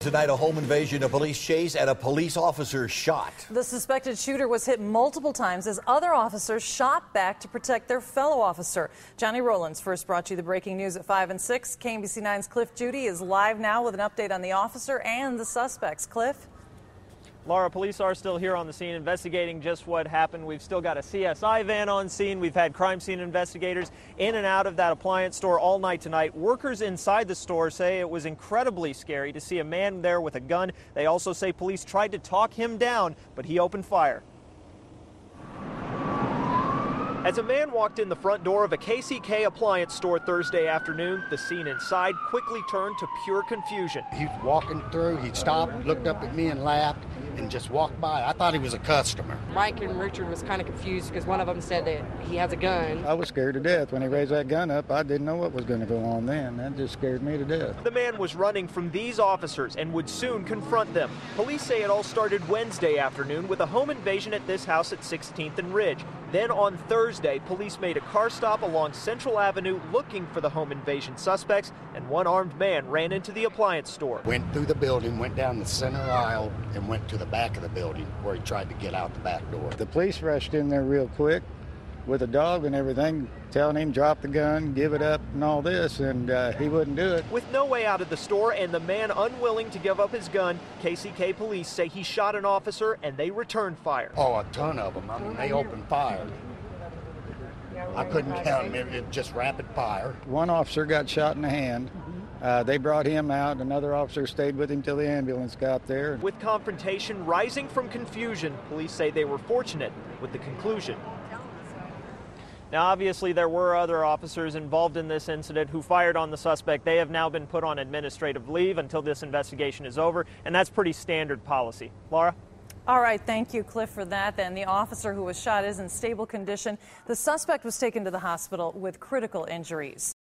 Tonight, a home invasion, a police chase, and a police officer shot. The suspected shooter was hit multiple times as other officers shot back to protect their fellow officer. Johnny Rowlands first brought you the breaking news at 5 and 6. KMBC 9's Cliff Judy is live now with an update on the officer and the suspects. Cliff? Laura, police are still here on the scene investigating just what happened. We've still got a CSI van on scene. We've had crime scene investigators in and out of that appliance store all night tonight. Workers inside the store say it was incredibly scary to see a man there with a gun. They also say police tried to talk him down, but he opened fire. As a man walked in the front door of a KCK appliance store Thursday afternoon, the scene inside quickly turned to pure confusion. He's walking through, he stopped, looked up at me and laughed and just walked by. I thought he was a customer. Mike and Richard was kind of confused because one of them said that he has a gun. I was scared to death when he raised that gun up. I didn't know what was going to go on then. That just scared me to death. The man was running from these officers and would soon confront them. Police say it all started Wednesday afternoon with a home invasion at this house at 16th and Ridge. Then on Thursday, police made a car stop along Central Avenue looking for the home invasion suspects, and one armed man ran into the appliance store. Went through the building, went down the center aisle, and went to the back of the building where he tried to get out the back door. The police rushed in there real quick with a dog and everything, telling him drop the gun, give it up, and all this, and uh, he wouldn't do it. With no way out of the store and the man unwilling to give up his gun, KCK police say he shot an officer and they returned fire. Oh, a ton of them. I mean, they opened fire. I couldn't count them. It, it just rapid fire. One officer got shot in the hand. Uh, they brought him out. Another officer stayed with him till the ambulance got there. With confrontation rising from confusion, police say they were fortunate with the conclusion. Now, obviously, there were other officers involved in this incident who fired on the suspect. They have now been put on administrative leave until this investigation is over, and that's pretty standard policy. Laura? All right, thank you, Cliff, for that. Then the officer who was shot is in stable condition. The suspect was taken to the hospital with critical injuries.